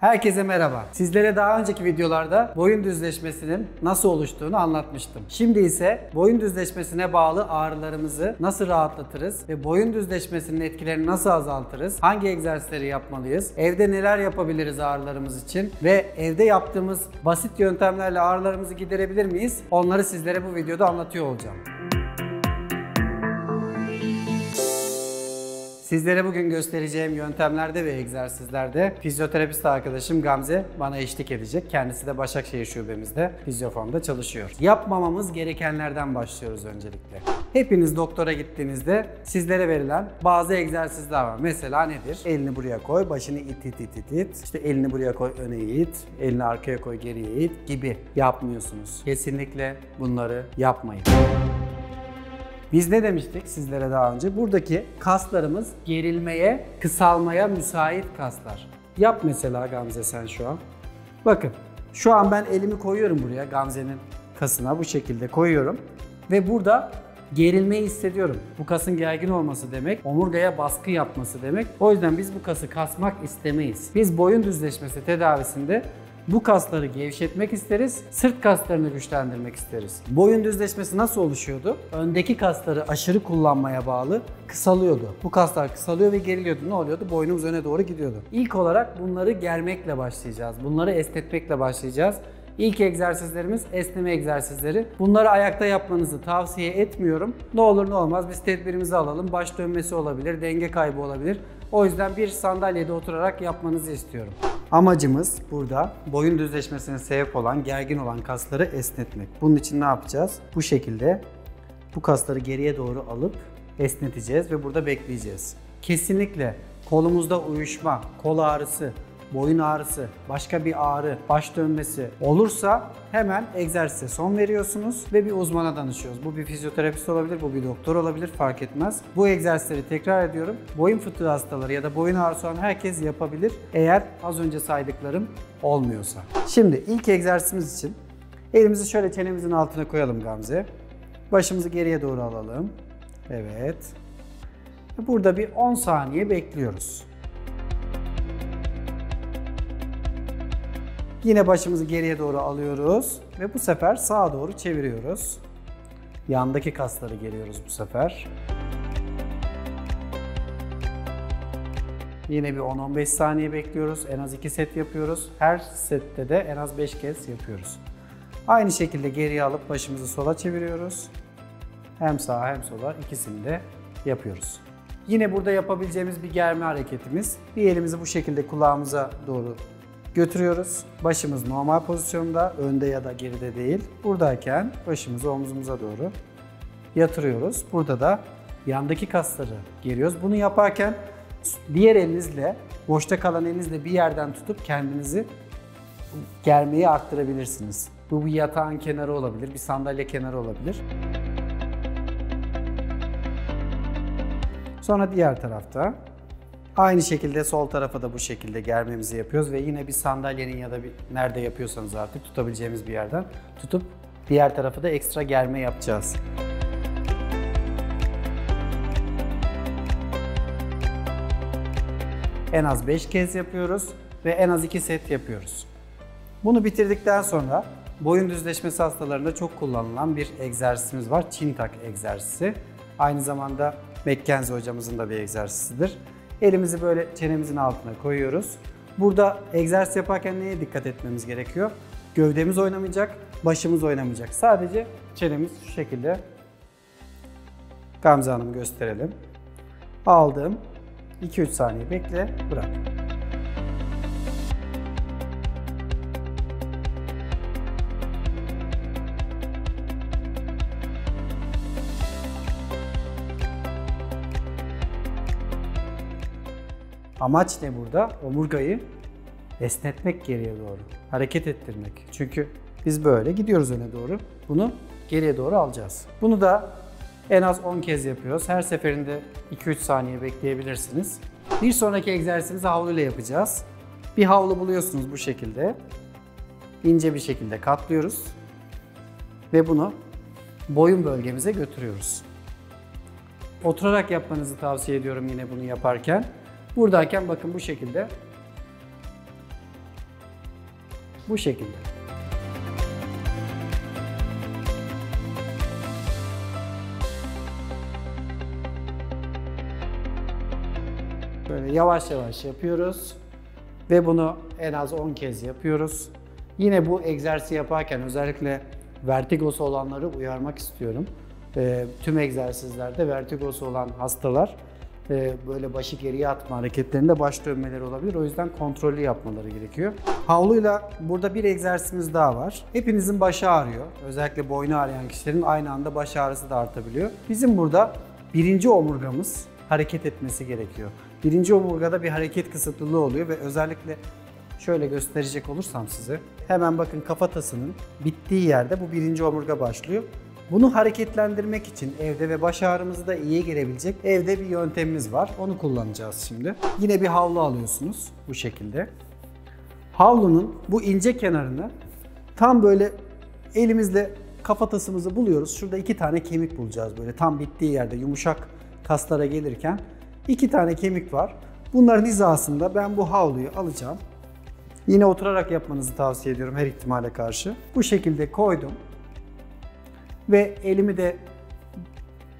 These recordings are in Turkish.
Herkese merhaba. Sizlere daha önceki videolarda boyun düzleşmesinin nasıl oluştuğunu anlatmıştım. Şimdi ise boyun düzleşmesine bağlı ağrılarımızı nasıl rahatlatırız ve boyun düzleşmesinin etkilerini nasıl azaltırız? Hangi egzersizleri yapmalıyız? Evde neler yapabiliriz ağrılarımız için ve evde yaptığımız basit yöntemlerle ağrılarımızı giderebilir miyiz? Onları sizlere bu videoda anlatıyor olacağım. Sizlere bugün göstereceğim yöntemlerde ve egzersizlerde fizyoterapist arkadaşım Gamze bana eşlik edecek. Kendisi de Başakşehir şubemizde fizyoformda çalışıyor. Yapmamamız gerekenlerden başlıyoruz öncelikle. Hepiniz doktora gittiğinizde sizlere verilen bazı egzersizler var. Mesela nedir? Elini buraya koy, başını it it it it it. İşte elini buraya koy, öne it. Elini arkaya koy, geriye it gibi yapmıyorsunuz. Kesinlikle bunları yapmayın. Biz ne demiştik sizlere daha önce? Buradaki kaslarımız gerilmeye, kısalmaya müsait kaslar. Yap mesela Gamze sen şu an. Bakın şu an ben elimi koyuyorum buraya Gamze'nin kasına bu şekilde koyuyorum. Ve burada gerilmeyi hissediyorum. Bu kasın gergin olması demek, omurgaya baskı yapması demek. O yüzden biz bu kası kasmak istemeyiz. Biz boyun düzleşmesi tedavisinde bu kasları gevşetmek isteriz, sırt kaslarını güçlendirmek isteriz. Boyun düzleşmesi nasıl oluşuyordu? Öndeki kasları aşırı kullanmaya bağlı kısalıyordu. Bu kaslar kısalıyor ve geriliyordu. Ne oluyordu? Boynumuz öne doğru gidiyordu. İlk olarak bunları germekle başlayacağız. Bunları esnetmekle başlayacağız. İlk egzersizlerimiz esneme egzersizleri. Bunları ayakta yapmanızı tavsiye etmiyorum. Ne olur ne olmaz biz tedbirimizi alalım. Baş dönmesi olabilir, denge kaybı olabilir. O yüzden bir sandalyede oturarak yapmanızı istiyorum. Amacımız burada boyun düzleşmesine sebep olan, gergin olan kasları esnetmek. Bunun için ne yapacağız? Bu şekilde bu kasları geriye doğru alıp esneteceğiz ve burada bekleyeceğiz. Kesinlikle kolumuzda uyuşma, kol ağrısı, boyun ağrısı, başka bir ağrı, baş dönmesi olursa hemen egzersize son veriyorsunuz ve bir uzmana danışıyoruz. Bu bir fizyoterapist olabilir, bu bir doktor olabilir fark etmez. Bu egzersizleri tekrar ediyorum. Boyun fıtığı hastaları ya da boyun ağrısı olan herkes yapabilir eğer az önce saydıklarım olmuyorsa. Şimdi ilk egzersizimiz için elimizi şöyle çenemizin altına koyalım Gamze. Başımızı geriye doğru alalım. Evet. Burada bir 10 saniye bekliyoruz. Yine başımızı geriye doğru alıyoruz ve bu sefer sağa doğru çeviriyoruz. Yandaki kasları geriyoruz bu sefer. Yine bir 10-15 saniye bekliyoruz. En az 2 set yapıyoruz. Her sette de en az 5 kez yapıyoruz. Aynı şekilde geriye alıp başımızı sola çeviriyoruz. Hem sağa hem sola ikisini de yapıyoruz. Yine burada yapabileceğimiz bir germe hareketimiz. Bir elimizi bu şekilde kulağımıza doğru götürüyoruz. Başımız normal pozisyonda, önde ya da geride değil. Buradayken başımızı omzumuza doğru yatırıyoruz. Burada da yandaki kasları geriyoruz. Bunu yaparken diğer elinizle, boşta kalan elinizle bir yerden tutup kendinizi germeyi arttırabilirsiniz. Bu bir yatağın kenarı olabilir, bir sandalye kenarı olabilir. Sonra diğer tarafta Aynı şekilde sol tarafa da bu şekilde germemizi yapıyoruz ve yine bir sandalyenin ya da bir nerede yapıyorsanız artık tutabileceğimiz bir yerden tutup diğer tarafı da ekstra germe yapacağız. En az 5 kez yapıyoruz ve en az 2 set yapıyoruz. Bunu bitirdikten sonra boyun düzleşmesi hastalarında çok kullanılan bir egzersizimiz var. Çin tak egzersizi. Aynı zamanda McKenzie hocamızın da bir egzersizidir. Elimizi böyle çenemizin altına koyuyoruz. Burada egzersiz yaparken neye dikkat etmemiz gerekiyor? Gövdemiz oynamayacak, başımız oynamayacak. Sadece çenemiz şu şekilde. Gamze Hanım gösterelim. Aldım. 2-3 saniye bekle, bırak. Amaç ne burada? Omurgayı esnetmek geriye doğru. Hareket ettirmek. Çünkü biz böyle gidiyoruz öne doğru. Bunu geriye doğru alacağız. Bunu da en az 10 kez yapıyoruz. Her seferinde 2-3 saniye bekleyebilirsiniz. Bir sonraki egzersizimizi havlu ile yapacağız. Bir havlu buluyorsunuz bu şekilde. İnce bir şekilde katlıyoruz. Ve bunu boyun bölgemize götürüyoruz. Oturarak yapmanızı tavsiye ediyorum yine bunu yaparken. Buradayken bakın bu şekilde Bu şekilde. Böyle yavaş yavaş yapıyoruz ve bunu en az 10 kez yapıyoruz. Yine bu egzersizi yaparken özellikle vertigosu olanları uyarmak istiyorum. E, tüm egzersizlerde vertigosu olan hastalar e, böyle başı geriye atma hareketlerinde baş dönmeleri olabilir. O yüzden kontrollü yapmaları gerekiyor. Havluyla burada bir egzersizimiz daha var. Hepinizin başı ağrıyor. Özellikle boynu ağrıyan kişilerin aynı anda baş ağrısı da artabiliyor. Bizim burada birinci omurgamız hareket etmesi gerekiyor. Birinci omurgada bir hareket kısıtlılığı oluyor ve özellikle şöyle gösterecek olursam size hemen bakın kafatasının bittiği yerde bu birinci omurga başlıyor. Bunu hareketlendirmek için evde ve baş ağrımızı da iyiye gelebilecek evde bir yöntemimiz var. Onu kullanacağız şimdi. Yine bir havlu alıyorsunuz bu şekilde. Havlunun bu ince kenarını tam böyle elimizle kafatasımızı buluyoruz. Şurada iki tane kemik bulacağız böyle tam bittiği yerde yumuşak kaslara gelirken iki tane kemik var. Bunların hizasında ben bu havluyu alacağım. Yine oturarak yapmanızı tavsiye ediyorum her ihtimale karşı. Bu şekilde koydum. Ve elimi de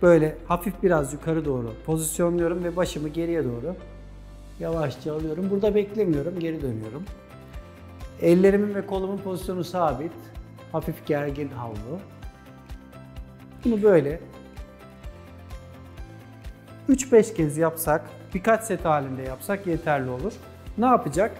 böyle hafif biraz yukarı doğru pozisyonluyorum ve başımı geriye doğru yavaşça alıyorum. Burada beklemiyorum, geri dönüyorum. Ellerimin ve kolumun pozisyonu sabit. Hafif gergin havlu. Bunu böyle 3-5 kez yapsak, birkaç set halinde yapsak yeterli olur. Ne yapacak?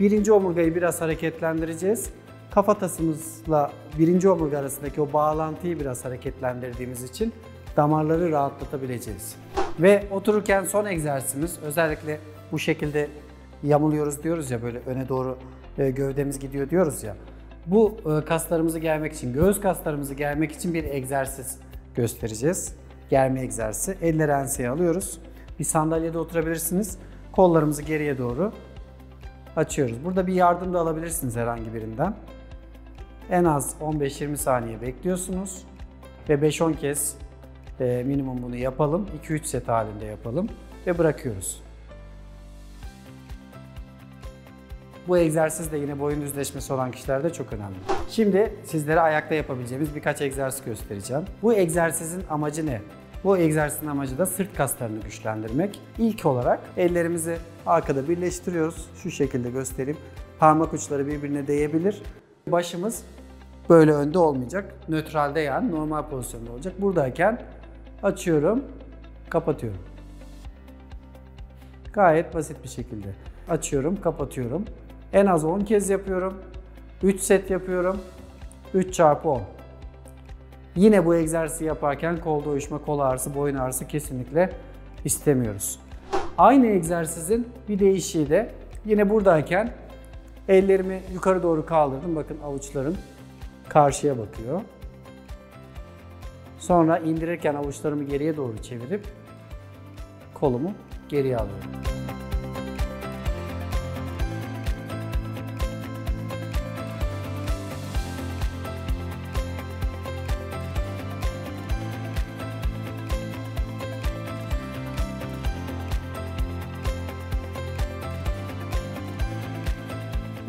Birinci omurgayı biraz hareketlendireceğiz. Kafatasımızla birinci omurga arasındaki o bağlantıyı biraz hareketlendirdiğimiz için damarları rahatlatabileceğiz. Ve otururken son egzersizimiz özellikle bu şekilde yamuluyoruz diyoruz ya böyle öne doğru e, gövdemiz gidiyor diyoruz ya. Bu e, kaslarımızı germek için, göğüs kaslarımızı germek için bir egzersiz göstereceğiz. Germe egzersizi. Elleri enseye alıyoruz. Bir sandalyede oturabilirsiniz. Kollarımızı geriye doğru açıyoruz. Burada bir yardım da alabilirsiniz herhangi birinden. En az 15-20 saniye bekliyorsunuz ve 5-10 kez e, minimum bunu yapalım. 2-3 set halinde yapalım ve bırakıyoruz. Bu egzersiz de yine boyun düzleşmesi olan kişilerde çok önemli. Şimdi sizlere ayakta yapabileceğimiz birkaç egzersiz göstereceğim. Bu egzersizin amacı ne? Bu egzersizin amacı da sırt kaslarını güçlendirmek. İlk olarak ellerimizi arkada birleştiriyoruz. Şu şekilde göstereyim. Parmak uçları birbirine değebilir. Başımız böyle önde olmayacak. Nötralde yani normal pozisyonda olacak. Buradayken açıyorum, kapatıyorum. Gayet basit bir şekilde. Açıyorum, kapatıyorum. En az 10 kez yapıyorum. 3 set yapıyorum. 3 çarpı 10. Yine bu egzersizi yaparken kol doyuşma, kol ağrısı, boyun ağrısı kesinlikle istemiyoruz. Aynı egzersizin bir değişiği de yine buradayken ellerimi yukarı doğru kaldırdım. Bakın avuçlarım karşıya bakıyor. Sonra indirirken avuçlarımı geriye doğru çevirip kolumu geriye alıyorum.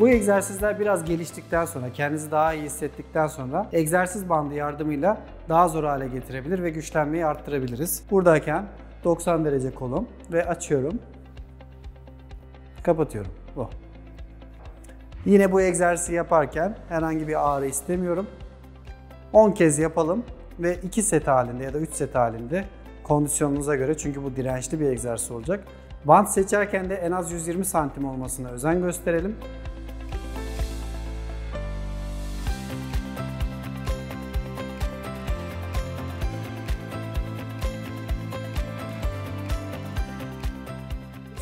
Bu egzersizler biraz geliştikten sonra, kendinizi daha iyi hissettikten sonra egzersiz bandı yardımıyla daha zor hale getirebilir ve güçlenmeyi arttırabiliriz. Buradayken 90 derece kolum ve açıyorum. Kapatıyorum. Bu. Yine bu egzersizi yaparken herhangi bir ağrı istemiyorum. 10 kez yapalım ve 2 set halinde ya da 3 set halinde kondisyonunuza göre çünkü bu dirençli bir egzersiz olacak. Bant seçerken de en az 120 santim olmasına özen gösterelim.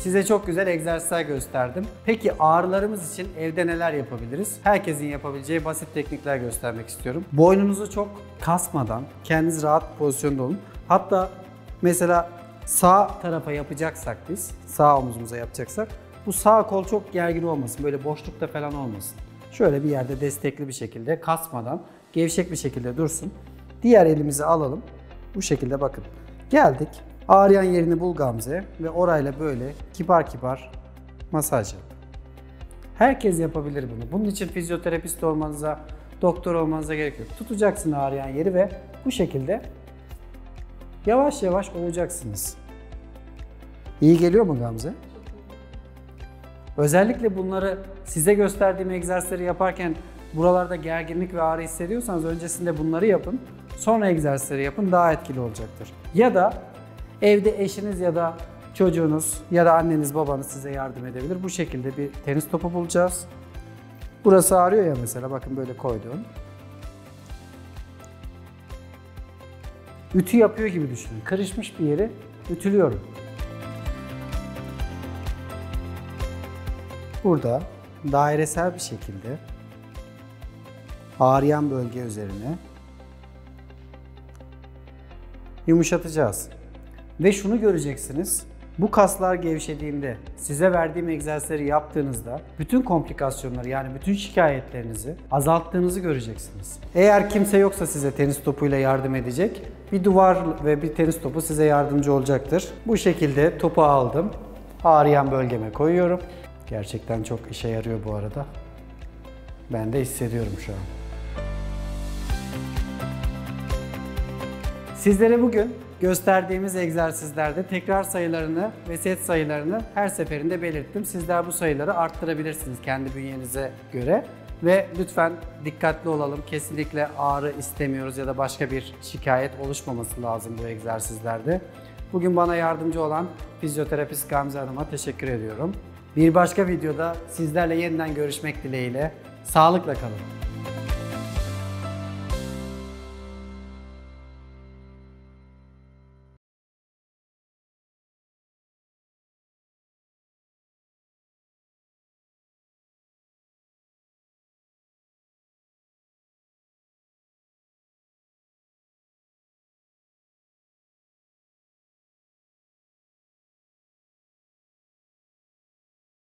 Size çok güzel egzersizler gösterdim. Peki ağrılarımız için evde neler yapabiliriz? Herkesin yapabileceği basit teknikler göstermek istiyorum. Boynunuzu çok kasmadan, kendiniz rahat pozisyonda olun. Hatta mesela sağ tarafa yapacaksak biz, sağ omuzumuza yapacaksak bu sağ kol çok gergin olmasın, böyle boşlukta falan olmasın. Şöyle bir yerde destekli bir şekilde kasmadan, gevşek bir şekilde dursun. Diğer elimizi alalım. Bu şekilde bakın. Geldik. Ağrıyan yerini bul Gamze ve orayla böyle kibar kibar masaj yap. Herkes yapabilir bunu. Bunun için fizyoterapist olmanıza, doktor olmanıza gerek yok. Tutacaksın ağrıyan yeri ve bu şekilde yavaş yavaş olacaksınız. İyi geliyor mu Gamze? Özellikle bunları size gösterdiğim egzersizleri yaparken buralarda gerginlik ve ağrı hissediyorsanız öncesinde bunları yapın. Sonra egzersizleri yapın daha etkili olacaktır. Ya da evde eşiniz ya da çocuğunuz ya da anneniz babanız size yardım edebilir. Bu şekilde bir tenis topu bulacağız. Burası ağrıyor ya mesela bakın böyle koydum. Ütü yapıyor gibi düşünün. Kırışmış bir yeri ütülüyorum. Burada dairesel bir şekilde ağrıyan bölge üzerine yumuşatacağız. Ve şunu göreceksiniz. Bu kaslar gevşediğinde, size verdiğim egzersizleri yaptığınızda bütün komplikasyonları yani bütün şikayetlerinizi azalttığınızı göreceksiniz. Eğer kimse yoksa size tenis topuyla yardım edecek, bir duvar ve bir tenis topu size yardımcı olacaktır. Bu şekilde topu aldım, ağrıyan bölgeme koyuyorum. Gerçekten çok işe yarıyor bu arada. Ben de hissediyorum şu an. Sizlere bugün gösterdiğimiz egzersizlerde tekrar sayılarını ve set sayılarını her seferinde belirttim. Sizler bu sayıları arttırabilirsiniz kendi bünyenize göre. Ve lütfen dikkatli olalım. Kesinlikle ağrı istemiyoruz ya da başka bir şikayet oluşmaması lazım bu egzersizlerde. Bugün bana yardımcı olan fizyoterapist Gamze Hanım'a teşekkür ediyorum. Bir başka videoda sizlerle yeniden görüşmek dileğiyle. Sağlıkla kalın.